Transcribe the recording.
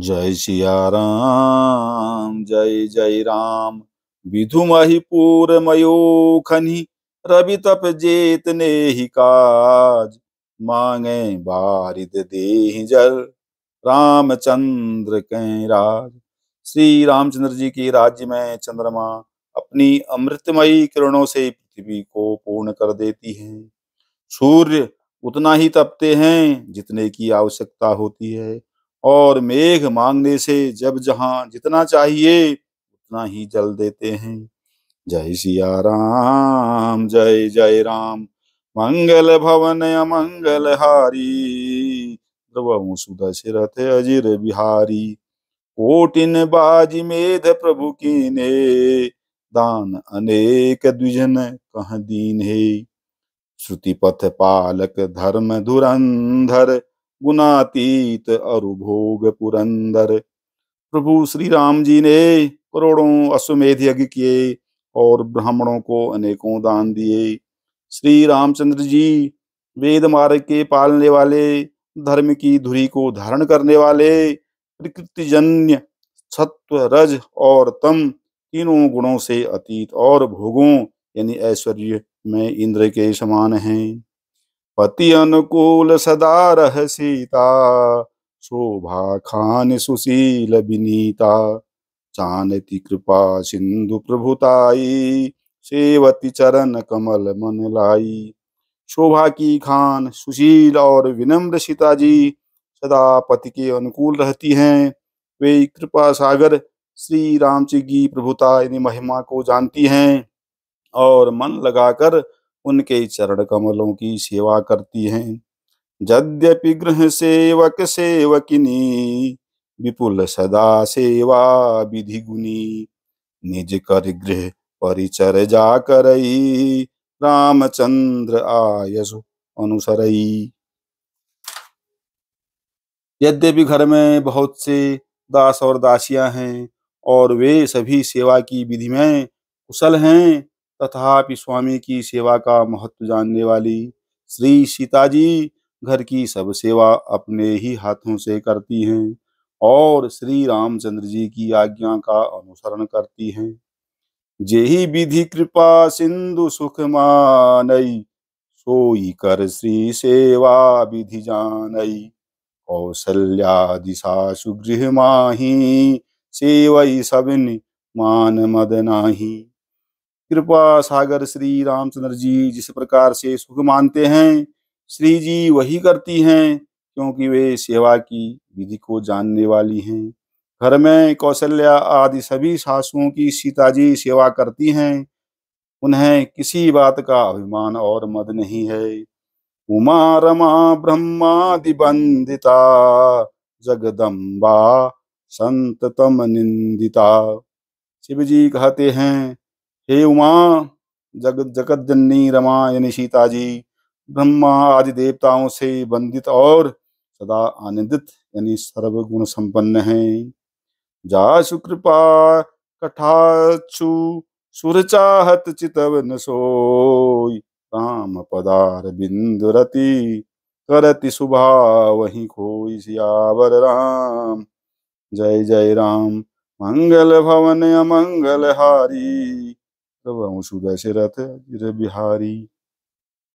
जय सिया राम जय जय राम। विधु महिपुर मयो खनि, रवि तप जेत ने काज। मांगे बारिद दे जल, रामचंद्र के राज। श्री रामचंद्र जी के राज्य में चंद्रमा अपनी अमृतमयी किरणों से पृथ्वी को पूर्ण कर देती है। सूर्य उतना ही तपते हैं जितने की आवश्यकता होती है। और मेघ मांगने से जब जहाँ जितना चाहिए, उतना ही जल देते हैं। जय सिया राम जय जय राम मंगल भवन अमंगल हारी। सुदशरथ अजिर बिहारी। कोटिन बाजी मेध प्रभु की ने दान अनेक द्विजन कह दीन है श्रुति पथ पालक धर्म धुरंधर गुणातीत अरुभोग पुरंदर। प्रभु श्री राम जी ने करोड़ों अश्वमेध यज्ञ किए और ब्राह्मणों को अनेकों दान दिए। श्री रामचंद्र जी वेद मार्ग के पालने वाले, धर्म की धुरी को धारण करने वाले, प्रकृतिजन्य सत्व रज और तम तीनों गुणों से अतीत और भोगों, यानी ऐश्वर्य में इंद्र के समान हैं। पति अनुकूल सदा रह सीता, शोभा खान सुशील विनीता। जानती कृपा सिंधु प्रभुताई, सेवती चरण कमल मन लाई। शोभा की खान सुशील और विनम्र सीता जी सदा पति के अनुकूल रहती हैं। वे कृपा सागर, श्री राम जी की प्रभुता यानी महिमा को जानती हैं और मन लगाकर उनके चरण कमलों की सेवा करती हैं। यद्यपि गृह सेवक सेवकिनी, विपुल सदा सेवा विधि गुनी निज कर गृह परिचर जा करई, रामचंद्र आयस अनुसरई। यद्यपि घर में बहुत से दास और दासियाँ हैं और वे सभी सेवा की विधि में कुशल हैं तथापि स्वामी की सेवा का महत्व जानने वाली श्री सीता जी घर की सब सेवा अपने ही हाथों से करती हैं और श्री रामचंद्र जी की आज्ञा का अनुसरण करती हैं। जेहि विधि कृपा सिंधु सुख मानई, सोई कर श्री सेवा विधि जानई। कौशल्या दिशा सुगृह माही, सेवई सबिन मान मद नाही। कृपा सागर श्री रामचंद्र जी जिस प्रकार से सुख मानते हैं, श्री जी वही करती हैं, क्योंकि वे सेवा की विधि को जानने वाली हैं। घर में कौशल्या आदि सभी सासुओं की सीता जी सेवा करती हैं। उन्हें किसी बात का अभिमान और मद नहीं है। उमा रमा ब्रह्मादि बंदिता, जगदम्बा संततम निंदिता। शिव जी कहते हैं हे उमा जग, जगत जननी रमा यानी सीता जी। ब्रह्मा आदि देवताओं से वंदित और सदा आनंदित यानी सर्वगुण संपन्न है। जा सुकृपा कठाचु, सुर चाहत चितवन सोई। राम पदार बिंदु रति, करति सुभा वही खोई सियावर राम। जय जय राम, मंगल भवन अमंगल हारी। प्रभु सुदशरथ बिहारी